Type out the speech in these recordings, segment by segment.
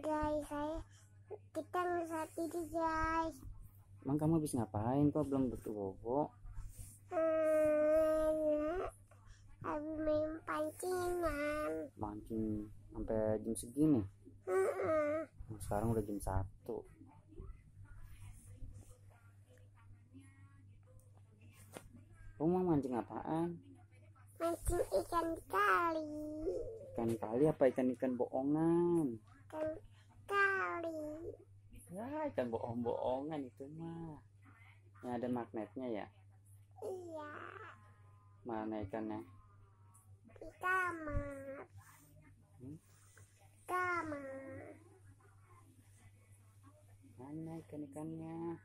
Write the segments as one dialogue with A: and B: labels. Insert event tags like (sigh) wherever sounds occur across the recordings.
A: guys saya kita bisa tidur guys
B: Emang kamu habis ngapain kok belum bobo?
A: Hmm, habis main pancingan
B: Mancing sampai jam segini. Nah, sekarang udah jam 1. Kamu mau mancing apaan?
A: mancing ikan kali
B: Ikan kali apa ikan-ikan bohongan?
A: ikan kali
B: Ikan bohong-bohongan itu mah. Yang ada magnetnya ya.
A: iya
B: Mana ikannya?
A: di kamar
B: Hmm?
A: kamar
B: Mana ikan-ikannya?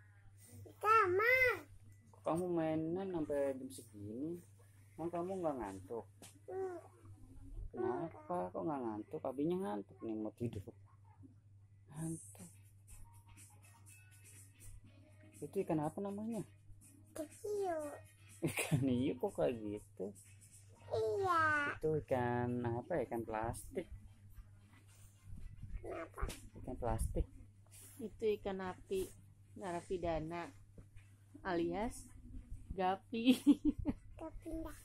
A: di kamar
B: Kok kamu mainan sampai jam segini? Emang kamu nggak ngantuk?
A: Hmm,
B: Kenapa kok nggak ngantuk? Abinya ngantuk nih mau tidur. Ngantuk. Itu ikan apa namanya?
A: kecil
B: Ikan hiu kok kayak gitu?
A: iya
B: Itu ikan apa? ya? Ikan plastik.
A: kenapa
B: Ikan plastik.
C: itu ikan api narapidana alias gapi (laughs)
A: kepindah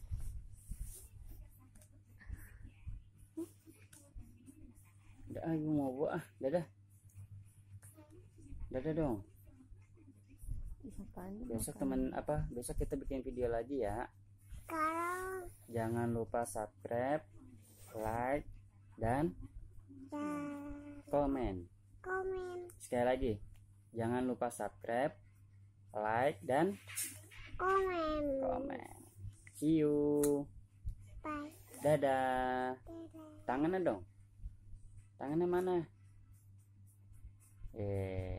B: Udah ayo mau buat ah. Dadah. Dadah dong. Besok temen apa? Besok kita bikin video lagi ya.
A: sekarang
B: Jangan lupa subscribe, like, dan
A: dan
B: komen.
A: komen
B: Sekali lagi, jangan lupa subscribe, like, dan
A: komen
B: komen. See you.
A: bye
B: Dadah.
A: dadah
B: Tangannya dong. Tangannya mana? Eh,